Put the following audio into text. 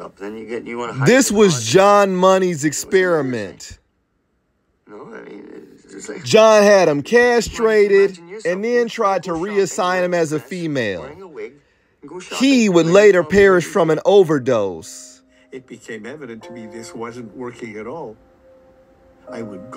up. Then you get you want to. This was John Money's experiment. No, I mean, like John had him castrated and then tried to reassign him as a female. He would later perish from an overdose. It became evident to me this wasn't working at all. I would go.